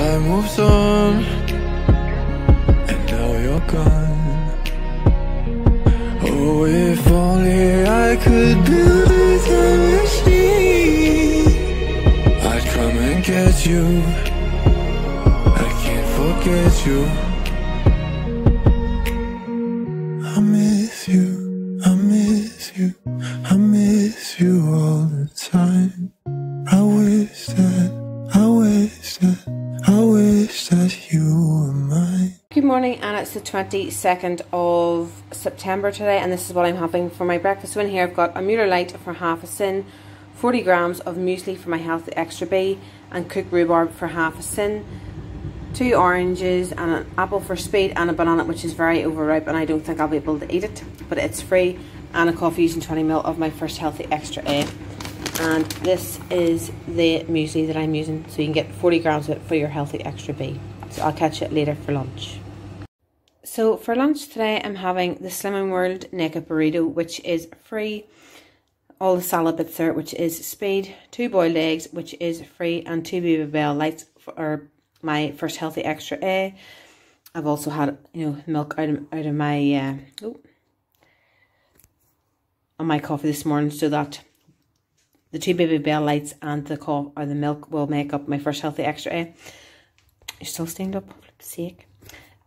time moves on And now you're gone. Oh, if only I could build a time machine I'd come and get you. I can't forget you. I miss you, I miss you, I miss you all the time. I wish that, morning, and it's the 22nd of September today, and this is what I'm having for my breakfast. So, in here, I've got a Mueller Light for half a sin, 40 grams of muesli for my healthy extra B, and cooked rhubarb for half a sin, two oranges, and an apple for speed, and a banana which is very overripe, and I don't think I'll be able to eat it, but it's free, and a coffee using 20ml of my first healthy extra A. And this is the muesli that I'm using, so you can get 40 grams of it for your healthy extra B. So I'll catch you later for lunch. So for lunch today, I'm having the Slimming World Naked Burrito, which is free. All the salad bits there, which is speed. Two boiled eggs, which is free. And two Babybel Lights for my first healthy extra A. I've also had, you know, milk out of, out of my, uh, oh, on my coffee this morning so that the two Babybel Lights and the coffee or the milk will make up my first healthy extra A. You're still steamed up, for sake.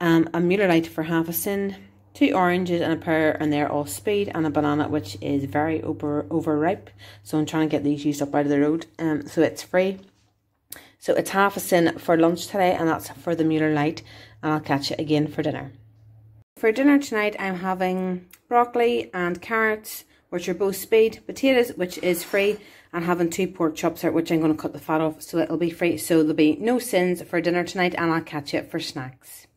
Um, a Mueller Light for half a sin, two oranges and a pear, and they're all speed, and a banana which is very over overripe. So I'm trying to get these used up out of the road. Um, so it's free. So it's half a sin for lunch today, and that's for the Mueller Light. And I'll catch you again for dinner. For dinner tonight, I'm having broccoli and carrots, which are both speed, potatoes, which is free, and having two pork chops here, which I'm going to cut the fat off, so it'll be free. So there'll be no sins for dinner tonight, and I'll catch you for snacks.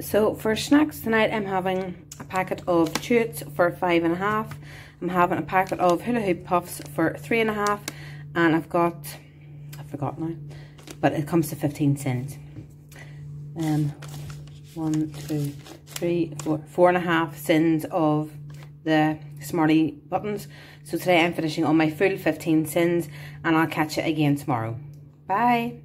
So for snacks tonight, I'm having a packet of Chewits for five and a half. I'm having a packet of hula hoop puffs for three and a half, and I've got, I forgot now, but it comes to 15 cents. Um, one, two, three, four, four and a half sins of the Smarty buttons. So today I'm finishing on my full 15 sins, and I'll catch you again tomorrow. Bye.